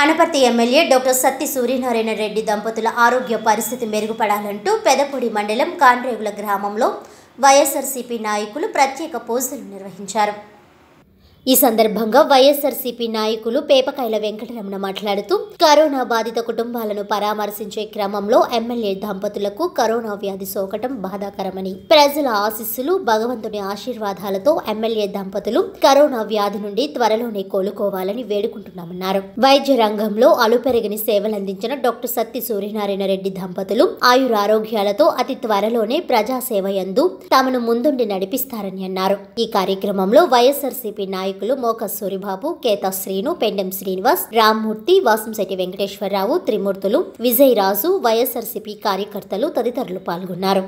Anaparthi MLA doctor Satti Suryanarayana Reddy దంపతుల ఆరోగ్య పరిస్థితి మెరుగుపడాలంటూ పెదపొడి మండలం కాండ్రేగుల గ్రామంలో వైఎస్ఆర్సీపీ నాయకులు ప్రత్యేక పూజలు నిర్వహించారు. ఈ సందర్భంగా వైఎస్ఆర్సీపీ నాయకులు పేపకాయల వెంకటరమణ మాట్లాడుతూ కరోనా బాధిత కుటుంబాలను పరామర్శించే క్రమంలో ఎమ్మెల్యే దంపతులకు కరోనా వ్యాధి సోకటం బాధాకరమని ప్రజల ఆశీస్సులు భగవంతుని ఆశీర్వాదాలతో ఎమ్మెల్యే దంపతులు కరోనా వ్యాధి నుండి త్వరలోనే కోలుకోవాలని వేడుకుంటున్నామన్నారు. వైద్య రంగంలో అలుపెరగని సేవలందించిన డాక్టర్ సత్తి సూర్యనారాయణ రెడ్డి దంపతులు ఆయురారోగ్యాలతో అతి త్వరలోనే ప్రజాసేవ యందు తమను ముందుండి నడిపిస్తారని అన్నారు. ఈ కార్యక్రమంలో వైఎస్ఆర్సీపీ నాయకులు మోక సూరిబాబు కేతా శ్రీను పెండెం శ్రీనివాస్ రామ్మూర్తి వాసంశెట్టి వెంకటేశ్వరరావు త్రిమూర్తులు విజయ్ రాజు వైఎస్ఆర్సీపీ కార్యకర్తలు తదితరులు పాల్గొన్నారు.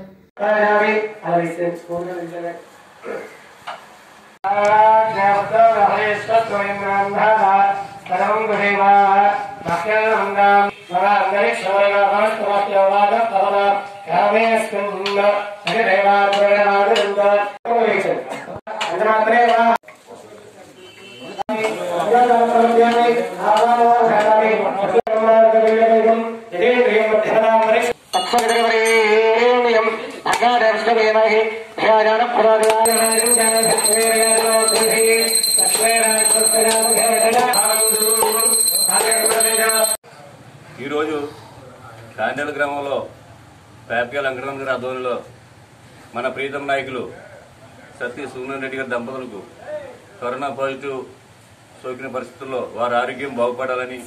Parabi, ఈరోజు కాండేల గ్రామంలో పేపకాయ వెంకటరమణ గారి ఆధ్వర్యంలో మన ప్రీతం నాయకులు సత్య సుమన్ రెడ్డి గారి దంపతులకు కరోనా పాజిటివ్ సోకిన పరిస్థితుల్లో వారి ఆరోగ్యం బాగుపడాలని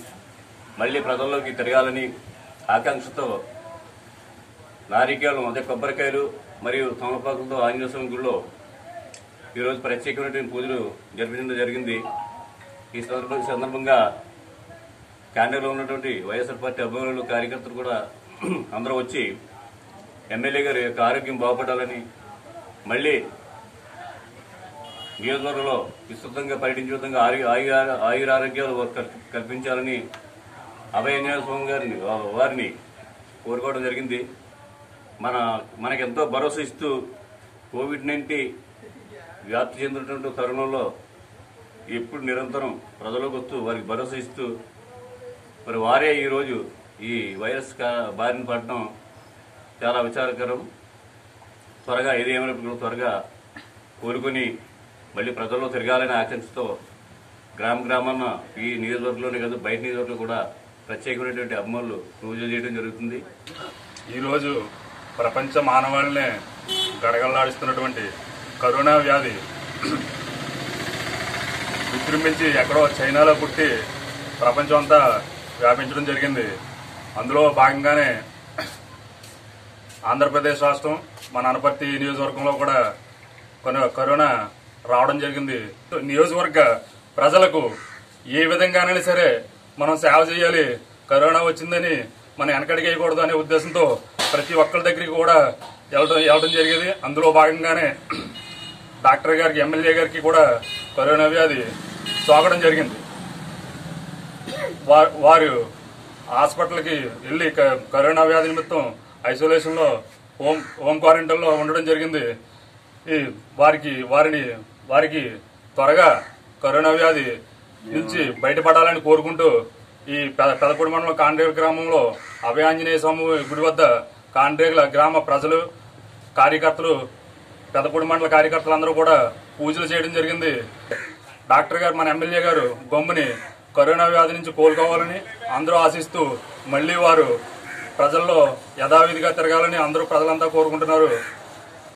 మళ్ళీ ప్రజల్లోకి తిరగాలని ఆకాంక్షతో నారికేలు అదే కొబ్బరికాయలు మరియు తమలపాకులతో ఆంజనేయ స్వామి గుడిలో ఈరోజు ప్రత్యేకమైనటువంటి పూజలు జరిపించడం జరిగింది. ఈ సందర్భ- సందర్భంగా క్యాండీలో ఉన్నటువంటి వైఎస్ఆర్ పార్టీ అభిమానులు కార్యకర్తలు కూడా అందరూ వచ్చి ఎమ్మెల్యే గారి యొక్క ఆరోగ్యం బాగుపడాలని మళ్ళీ నియోజకవర్గంలో విస్తృతంగా పర్యటించే విధంగా ఆయు ఆయు- ఆయుర ఆరోగ్యాలు కల్పించాలని అభయ స్వామి గారిని వారిని కోరుకోవడం జరిగింది. మన మనకెంతో భరోసా ఇస్తూ కోవిడ్ నైన్టీన్ వ్యాప్తి చెందినటువంటి తరుణంలో ఎప్పుడు నిరంతరం ప్రజలకు వస్తూ వారికి భరోసా ఇస్తూ మరి వారే ఈరోజు ఈ వైరస్ కా- బారిన పడటం చాలా విచారకరం. త్వరగా ఏది ఏమైనప్పుడు త్వరగా కోలుకొని మళ్ళీ ప్రజల్లో తిరగాలని ఆకాంక్షతో గ్రామ గ్రామాన ఈ నియోజకవర్గంలోనే కాదు బయట నియోజకవర్గంలో కూడా ప్రత్యేకమైనటువంటి అమ్మలు పూజ చేయడం జరుగుతుంది. ఈరోజు ప్రపంచ మానవాళిని గడగడలాడిస్తున్నటువంటి కరోనా వ్యాధి విజృంభించి ఎక్కడో చైనాలో పుట్టి ప్రపంచం అంతా వ్యాపించడం జరిగింది. అందులో భాగంగానే ఆంధ్రప్రదేశ్ రాష్ట్రం మన అనపర్తి నియోజకవర్గంలో కూడా కొన్ని కరోనా రావడం జరిగింది. నియోజకవర్గ ప్రజలకు ఏ విధంగానైనా సరే మనం సేవ చేయాలి. కరోనా వచ్చిందని మనం వెనకడిగేయకూడదు అనే ఉద్దేశంతో ప్రతి ఒక్కరి దగ్గరికి కూడా వెళ్ళడం వెళ్ళడం జరిగేది. అందులో భాగంగానే డాక్టర్ గారికి ఎమ్మెల్యే గారికి కూడా కరోనా వ్యాధి సోకడం జరిగింది. వారు హాస్పిటల్కి వెళ్ళి క- కరోనా వ్యాధి నిమిత్తం ఐసోలేషన్లో హోమ్ హోమ్ క్వారంటైన్లో ఉండడం జరిగింది. ఈ వారికి వారిని వారికి త్వరగా కరోనా వ్యాధి నుంచి బయటపడాలని కోరుకుంటూ ఈ పెద పెదపూడి మండలం కాండ్రేగుల గ్రామంలో అభయాంజనేయ స్వామి గుడి వద్ద కాండ్రేగుల గ్రామ ప్రజలు కార్యకర్తలు పెదపూడి మండల కార్యకర్తలందరూ కూడా పూజలు చేయడం జరిగింది. డాక్టర్ గారు మన ఎమ్మెల్యే గారు బొమ్మని కరోనా వ్యాధి నుంచి కోలుకోవాలని అందరూ ఆశిస్తూ మళ్ళీ వారు ప్రజల్లో యథావిధిగా తిరగాలని అందరూ ప్రజలంతా కోరుకుంటున్నారు.